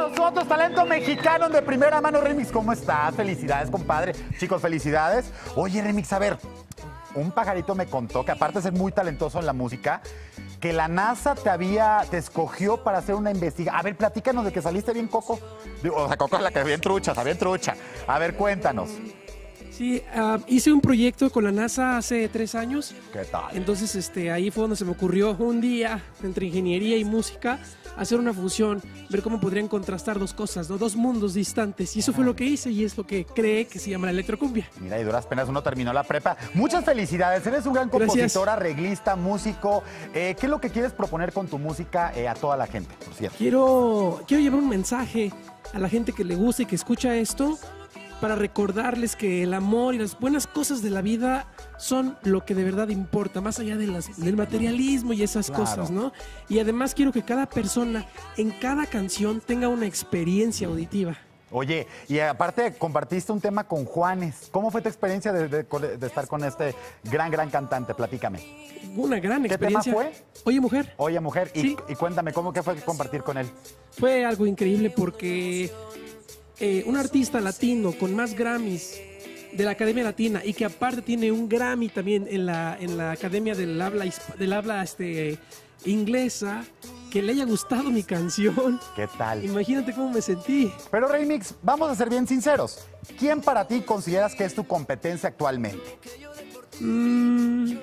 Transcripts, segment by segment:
nosotros, talento mexicano de primera mano, Remix. ¿Cómo estás? Felicidades, compadre. Chicos, felicidades. Oye, Remix, a ver, un pajarito me contó que aparte de ser muy talentoso en la música, que la NASA te había, te escogió para hacer una investigación. A ver, platícanos de que saliste bien coco. O sea, coco es la que bien trucha, está bien trucha. A ver, cuéntanos. Sí, ah, hice un proyecto con la NASA hace tres años. ¿Qué tal? Entonces, este, ahí fue donde se me ocurrió un día, entre ingeniería y música, hacer una fusión, ver cómo podrían contrastar dos cosas, ¿no? dos mundos distantes. Y eso fue lo que hice y es lo que cree que se llama la electrocumbia. Mira, y duras penas uno terminó la prepa. Muchas felicidades, eres un gran compositor, arreglista, músico. Eh, ¿Qué es lo que quieres proponer con tu música eh, a toda la gente, por cierto? Quiero, quiero llevar un mensaje a la gente que le gusta y que escucha esto para recordarles que el amor y las buenas cosas de la vida son lo que de verdad importa, más allá de las- del materialismo y esas Claro. cosas, ¿no? Y además quiero que cada persona en cada canción tenga una experiencia auditiva. Oye, y aparte compartiste un tema con Juanes. ¿Cómo fue tu experiencia de, de- de estar con este gran, gran cantante? Platícame. Una gran ¿Qué tema experiencia. fue? Oye, mujer. Oye, mujer, y cuéntame, ¿cómo que fue compartir con él? Fue algo increíble porque eh, un artista latino con más Grammys de la Academia Latina y que aparte tiene un Grammy también en la, en la Academia del habla, del habla este, inglesa, que le haya gustado mi canción. ¿Qué tal? Imagínate cómo me sentí. Pero Remix, vamos a ser bien sinceros. ¿Quién para ti consideras que es tu competencia actualmente? Mm,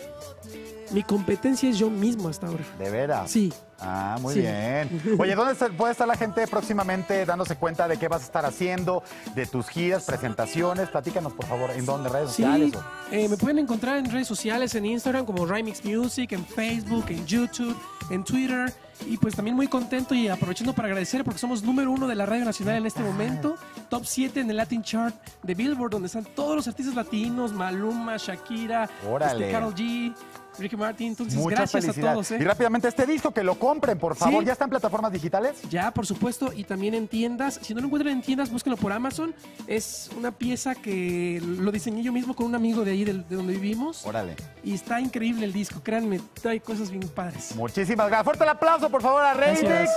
mi competencia es yo mismo hasta ahora. ¿De veras? Sí. Ah, muy Sí. bien. Oye, ¿dónde puede estar la gente próximamente dándose cuenta de qué vas a estar haciendo, de tus giras, presentaciones? Platícanos, por favor, en dónde, redes Sí, sociales. o- eh, me pueden encontrar en redes sociales, en Instagram como Rymix Music, en Facebook, en YouTube, en Twitter. Y pues también muy contento y aprovechando para agradecer porque somos número uno de la Radio Nacional en este momento, top 7 en el Latin Chart de Billboard, donde están todos los artistas latinos, Maluma, Shakira, este, G, Ricky Martin. Entonces, Muchas gracias a todos. ¿eh? Y rápidamente este disco, que lo compren, por favor. Sí. ¿Ya está en plataformas digitales? Ya, por supuesto, y también en tiendas. Si no lo encuentran en tiendas, búsquenlo por Amazon. Es una pieza que lo diseñé yo mismo con un amigo de ahí del- de donde vivimos. Órale. Y está increíble el disco, créanme, trae cosas bien padres. Muchísimas gracias. Fuerte el aplauso, por favor, a. Gracias.